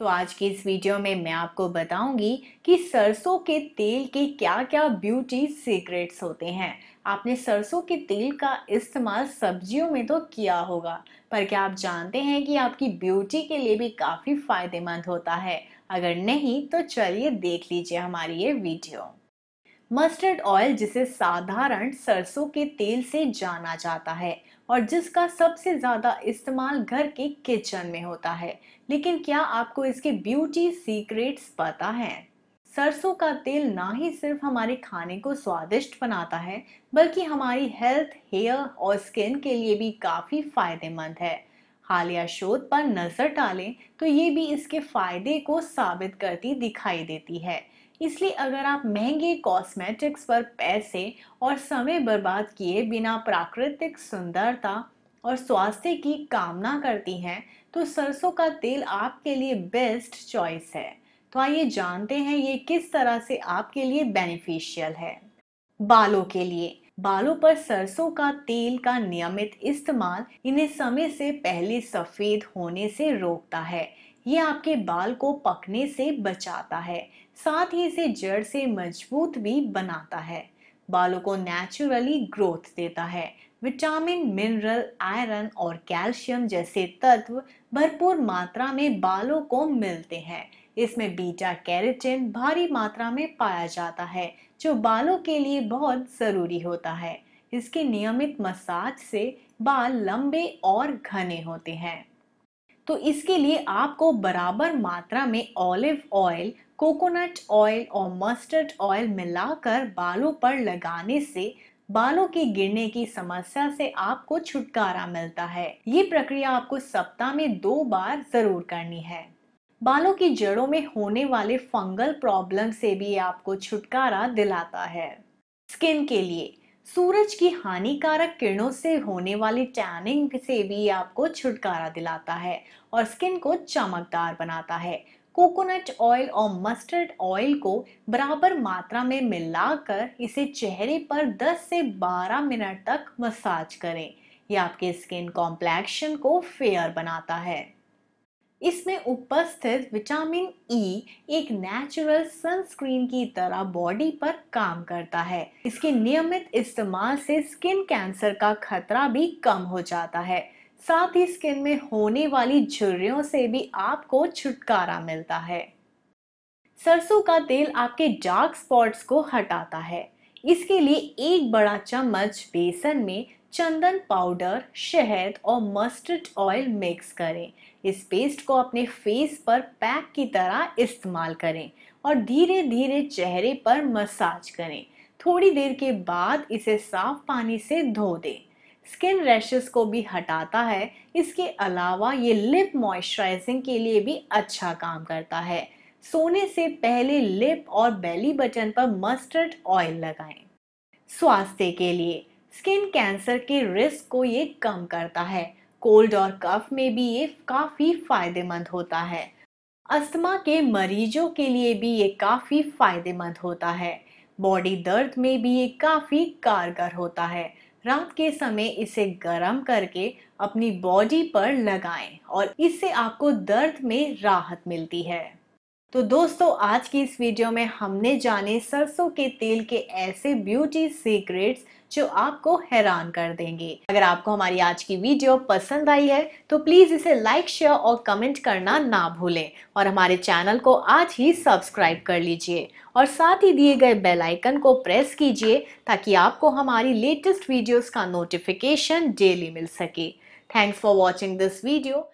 तो आज की इस वीडियो में मैं आपको बताऊँगी कि सरसों के तेल के क्या क्या ब्यूटी सीक्रेट्स होते हैं। आपने सरसों के तेल का इस्तेमाल सब्जियों में तो किया होगा, पर क्या आप जानते हैं कि आपकी ब्यूटी के लिए भी काफ़ी फ़ायदेमंद होता है? अगर नहीं तो चलिए देख लीजिए हमारी ये वीडियो। मस्टर्ड ऑयल जिसे साधारण सरसों के तेल से जाना जाता है और जिसका सबसे ज़्यादा इस्तेमाल घर के किचन में होता है। लेकिन क्या आपको इसके ब्यूटी सीक्रेट्स पता है? सरसों का तेल ना ही सिर्फ़ हमारे खाने को स्वादिष्ट बनाता है, बल्कि हमारी हेल्थ हेयर और स्किन के लिए भी काफ़ी फ़ायदेमंद है। हालिया शोध पर नज़र डालें तो ये भी इसके फ़ायदे को साबित करती दिखाई देती है। इसलिए अगर आप महँगे कॉस्मेटिक्स पर पैसे और समय बर्बाद किए बिना प्राकृतिक सुंदरता और स्वास्थ्य की कामना करती हैं तो सरसों का तेल आपके लिए बेस्ट चॉइस है। तो आइए जानते हैं ये किस तरह से आपके लिए बेनिफिशियल है। बालों के लिए। बालों पर सरसों का तेल का नियमित इस्तेमाल इन्हें समय से पहले सफ़ेद होने से रोकता है। ये आपके बाल को पकने से बचाता है, साथ ही इसे जड़ से मज़बूत भी बनाता है। बालों को नेचुरली ग्रोथ देता है। विटामिन, मिनरल, आयरन और कैल्शियम जैसे तत्व भरपूर मात्रा में बालों को मिलते हैं। इसमें बीटा कैरेटिन भारी मात्रा में पाया जाता है, जो बालों के लिए बहुत ज़रूरी होता है। इसके नियमित मसाज से बाल लंबे और घने होते हैं। तो इसके लिए आपको बराबर मात्रा में ऑलिव ऑयल, कोकोनट ऑयल और मस्टर्ड ऑयल मिलाकर बालों पर लगाने से बालों के गिरने की समस्या से आपको छुटकारा मिलता है। ये प्रक्रिया आपको सप्ताह में दो बार ज़रूर करनी है। बालों की जड़ों में होने वाले फंगल प्रॉब्लम से भी आपको छुटकारा दिलाता है। स्किन के लिए, सूरज की हानिकारक किरणों से होने वाली टैनिंग से भी आपको छुटकारा दिलाता है और स्किन को चमकदार बनाता है। कोकोनट ऑयल और मस्टर्ड ऑयल को बराबर मात्रा में मिलाकर इसे चेहरे पर 10 से 12 मिनट तक मसाज करें। यह आपके स्किन कॉम्प्लेक्शन को फेयर बनाता है। इसमें उपस्थित विटामिन ई e एक नेचुरल सनस्क्रीन की तरह बॉडी पर काम करता है। इसके नियमित इस्तेमाल से स्किन कैंसर का खतरा भी कम हो जाता है। साथ ही स्किन में होने वाली झुर्रियों से भी आपको छुटकारा मिलता है। सरसों का तेल आपके डार्क स्पॉट्स को हटाता है। इसके लिए एक बड़ा चम्मच बेसन में चंदन पाउडर, शहद और मस्टर्ड ऑयल मिक्स करें। इस पेस्ट को अपने फेस पर पैक की तरह इस्तेमाल करें और धीरे धीरे चेहरे पर मसाज करें। थोड़ी देर के बाद इसे साफ़ पानी से धो दें। स्किन रैशेस को भी हटाता है। इसके अलावा ये लिप मॉइस्चराइजिंग के लिए भी अच्छा काम करता है। सोने से पहले लिप और बेली बटन पर मस्टर्ड ऑयल लगाएँ। स्वास्थ्य के लिए स्किन कैंसर के रिस्क को ये कम करता है। कोल्ड और कफ में भी ये काफ़ी फ़ायदेमंद होता है। अस्थमा के मरीजों के लिए भी ये काफ़ी फ़ायदेमंद होता है। बॉडी दर्द में भी ये काफ़ी कारगर होता है। रात के समय इसे गर्म करके अपनी बॉडी पर लगाएँ और इससे आपको दर्द में राहत मिलती है। तो दोस्तों, आज की इस वीडियो में हमने जाने सरसों के तेल के ऐसे ब्यूटी सीक्रेट्स जो आपको हैरान कर देंगे। अगर आपको हमारी आज की वीडियो पसंद आई है तो प्लीज़ इसे लाइक शेयर और कमेंट करना ना भूलें और हमारे चैनल को आज ही सब्सक्राइब कर लीजिए और साथ ही दिए गए बेल आइकन को प्रेस कीजिए ताकि आपको हमारी लेटेस्ट वीडियोस का नोटिफिकेशन डेली मिल सके। Thanks for watching this video